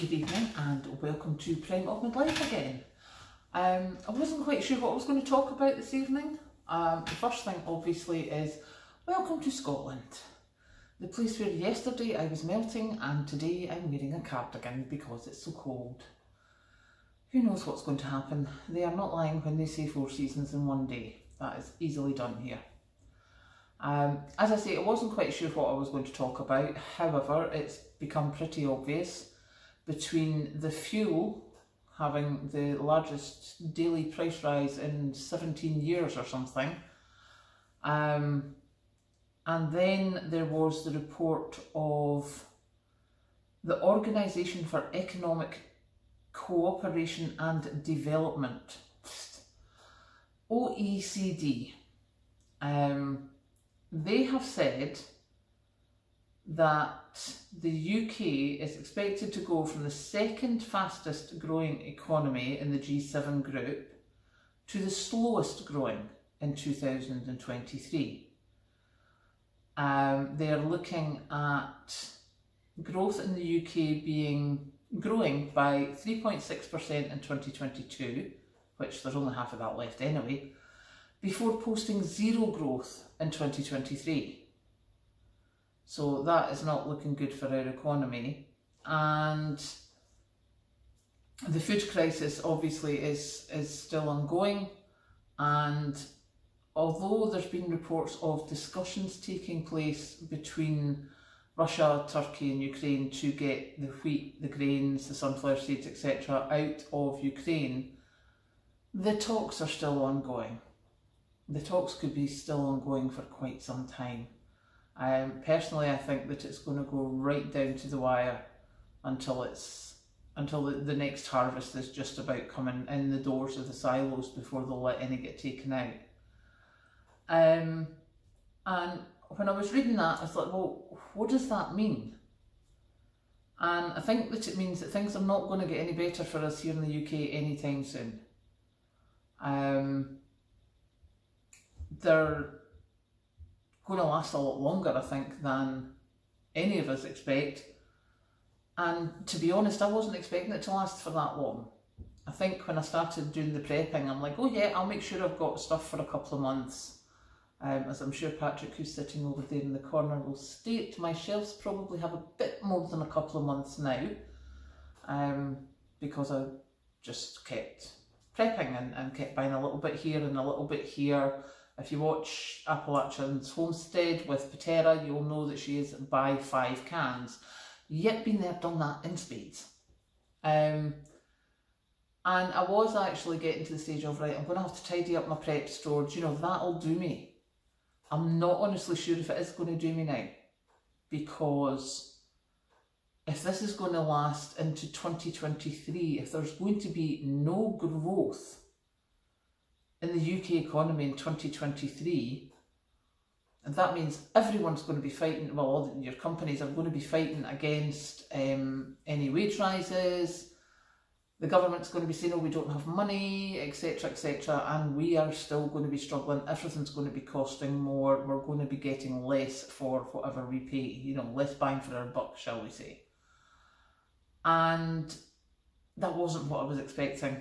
Good evening and welcome to Prime of Midlife again. Um, I wasn't quite sure what I was going to talk about this evening. Um, the first thing obviously is welcome to Scotland. The place where yesterday I was melting and today I'm wearing a cardigan because it's so cold. Who knows what's going to happen? They are not lying when they say four seasons in one day. That is easily done here. Um, as I say, I wasn't quite sure what I was going to talk about. However, it's become pretty obvious between the fuel having the largest daily price rise in 17 years or something. Um, and then there was the report of the Organisation for Economic Cooperation and Development, OECD. Um, they have said that the UK is expected to go from the second fastest growing economy in the G7 group to the slowest growing in 2023. Um, they are looking at growth in the UK being growing by 3.6% in 2022, which there's only half of that left anyway, before posting zero growth in 2023. So that is not looking good for our economy. And the food crisis obviously is, is still ongoing. And although there's been reports of discussions taking place between Russia, Turkey and Ukraine to get the wheat, the grains, the sunflower seeds, etc. out of Ukraine, the talks are still ongoing. The talks could be still ongoing for quite some time. Um, personally, I think that it's going to go right down to the wire until it's until the, the next harvest is just about coming in the doors of the silos before they'll let any get taken out. Um, and when I was reading that, I thought, well, what does that mean? And I think that it means that things are not going to get any better for us here in the UK anytime soon. Um, they're going to last a lot longer, I think, than any of us expect. And to be honest, I wasn't expecting it to last for that long. I think when I started doing the prepping, I'm like, oh yeah, I'll make sure I've got stuff for a couple of months. Um, as I'm sure Patrick, who's sitting over there in the corner, will state, my shelves probably have a bit more than a couple of months now um, because I just kept prepping and, and kept buying a little bit here and a little bit here if you watch Appalachia's Homestead with Patara, you'll know that she is by five cans. Yet been there, done that in spades. Um, and I was actually getting to the stage of, right, I'm going to have to tidy up my prep storage. You know, that'll do me. I'm not honestly sure if it is going to do me now. Because if this is going to last into 2023, if there's going to be no growth in the UK economy in 2023, and that means everyone's going to be fighting, well, your companies are going to be fighting against um, any wage rises, the government's going to be saying, oh, we don't have money, etc., etc., and we are still going to be struggling. Everything's going to be costing more. We're going to be getting less for whatever we pay, you know, less bang for our buck, shall we say. And that wasn't what I was expecting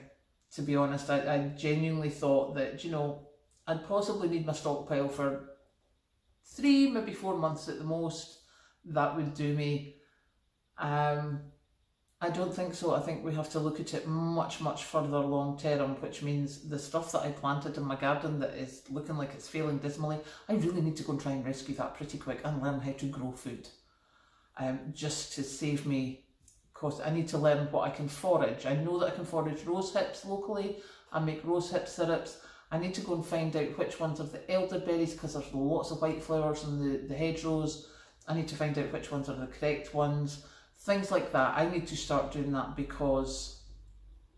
to be honest. I, I genuinely thought that, you know, I'd possibly need my stockpile for three, maybe four months at the most. That would do me. Um, I don't think so. I think we have to look at it much, much further long term, which means the stuff that I planted in my garden that is looking like it's failing dismally, I really need to go and try and rescue that pretty quick and learn how to grow food. Um, just to save me course, I need to learn what I can forage. I know that I can forage rose hips locally and make rose hip syrups. I need to go and find out which ones are the elderberries because there's lots of white flowers in the, the hedgerows. I need to find out which ones are the correct ones. Things like that. I need to start doing that because,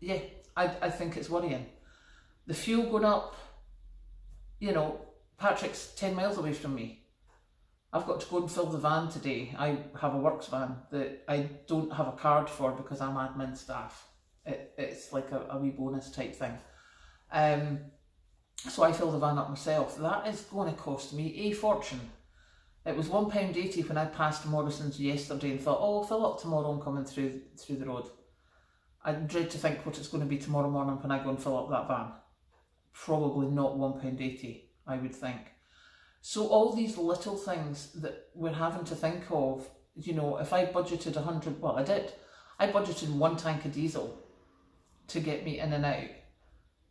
yeah, I, I think it's worrying. The fuel going up, you know, Patrick's 10 miles away from me. I've got to go and fill the van today. I have a works van that I don't have a card for because I'm admin staff. It, it's like a, a wee bonus type thing. Um, so I fill the van up myself. That is going to cost me a fortune. It was one pound eighty when I passed Morrison's yesterday and thought, oh, I'll fill up tomorrow. I'm coming through through the road. I dread to think what it's going to be tomorrow morning when I go and fill up that van. Probably not one pound eighty. I would think. So all these little things that we're having to think of, you know, if I budgeted a hundred, well, I did. I budgeted one tank of diesel to get me in and out,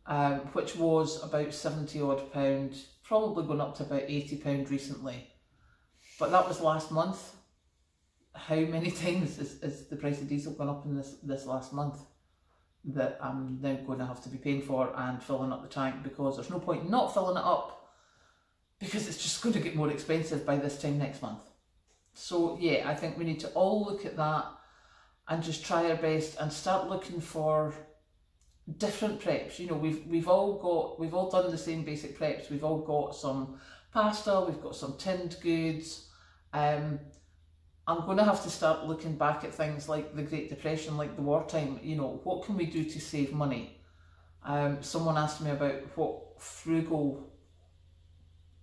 um, which was about seventy odd pound, probably going up to about eighty pound recently. But that was last month. How many times is, is the price of diesel gone up in this this last month? That I'm now going to have to be paying for and filling up the tank because there's no point not filling it up because it's just going to get more expensive by this time next month. So yeah, I think we need to all look at that and just try our best and start looking for different preps. You know, we've we've all got we've all done the same basic preps. We've all got some pasta, we've got some tinned goods. Um, I'm going to have to start looking back at things like the Great Depression, like the wartime. You know, what can we do to save money? Um, someone asked me about what frugal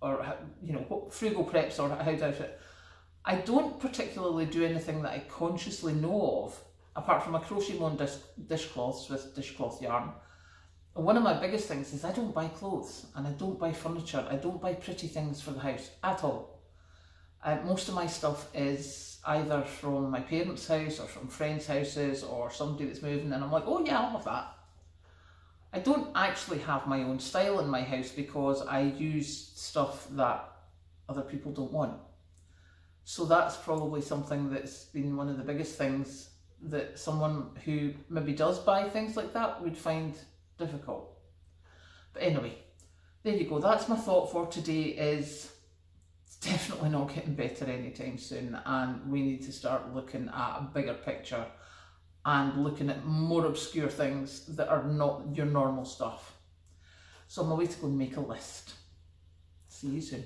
or you know what frugal preps or how do I it. I don't particularly do anything that I consciously know of, apart from a crochet own dish, dishcloths with dishcloth yarn. One of my biggest things is I don't buy clothes and I don't buy furniture. I don't buy pretty things for the house at all. Uh, most of my stuff is either from my parents' house or from friends' houses or somebody that's moving and I'm like, oh yeah, I'll have that. I don't actually have my own style in my house because I use stuff that other people don't want. So that's probably something that's been one of the biggest things that someone who maybe does buy things like that would find difficult. But anyway, there you go. That's my thought for today is it's definitely not getting better anytime soon and we need to start looking at a bigger picture and looking at more obscure things that are not your normal stuff. So I'm away to go and make a list. See you soon.